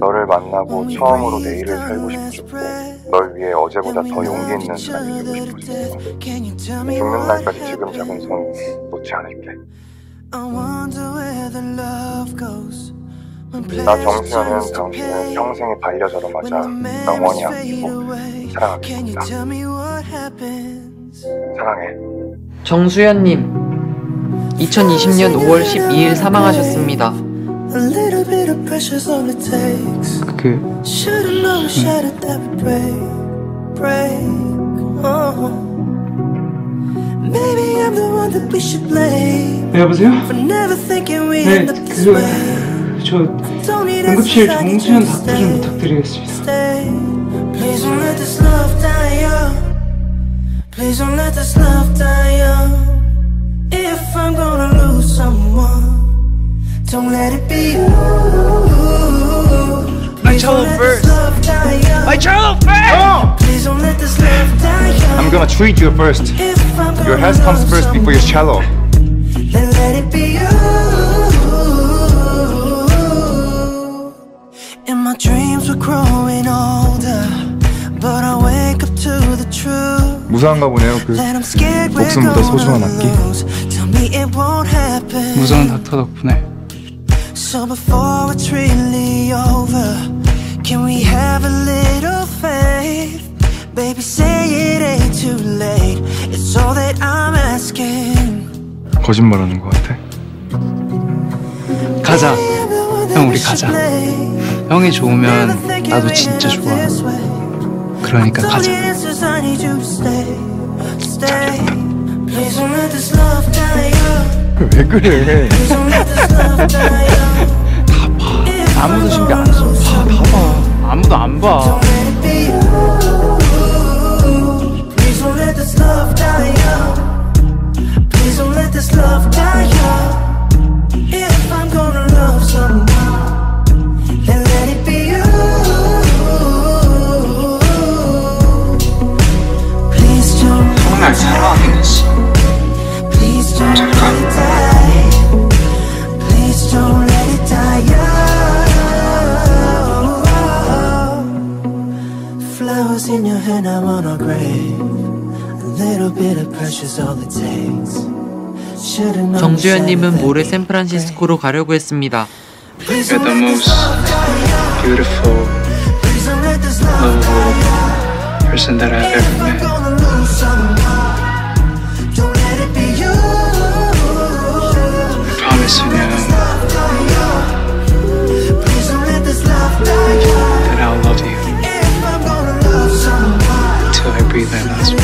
너를 만나고 처음으로 내일을 살고 싶어졌고 널 위해 어제보다 더 용기 있는 사람이 되고 싶어졌어 죽는 날까지 지금 잡은 손 놓지 않을게. I wonder where the love goes. 나 정수현은 당신을 평생의 반려자로 맞아. 영원히 아끼고 사랑하겠습니다. 사랑해. 정수연님 2020년 5월 12일 사망하셨습니다. A little bit of pressure's all it takes. 그 Should've known, shattered that would break, break. Oh. Maybe I'm the one that we should blame 네, 여보세요? for never thinking we 네, end up this 그 way. 저 Don't need 응급실 answers, I need 정수현 you to 답변 좀 stay, 부탁드리겠습니다. stay. Please don't let this love die young. Please don't let this love die young. If I'm gonna lose someone, don't let it be you. Please don't let this love die young. My child first! Please don't let this love die young. I'm gonna treat you first. If I'm Your gonna health comes lose first before your cello. then let it be you. And my dreams were growing older, but I wake up to the truth. 무사한가 보네요. 그 That I'm scared we're 목숨보다 소중한 gonna 악기. lose. Tell me it won't happen. 무서운 닥터 덕분에 So before it's really over, Can we have a little faith? Baby, say it ain't too late. It's all that I'm asking. 거짓말하는 것 같아. 가자. 형, 우리 가자. 형이 좋으면 나도 진짜 좋아. 그러니까 가자. 왜 그래? 아무도 신경 안 써. 봐, 봐봐. 아무도 안 봐. If I'm gonna love someone, then let it be you. Please don't 정말 사랑하 Flowers in your hand, I'm on a grave. A little bit of pressure's all it takes. 정수연님은 모레. 샌프란시스코로 가려고 했습니다. You're the most beautiful, young. person that I've ever met. Breathe my last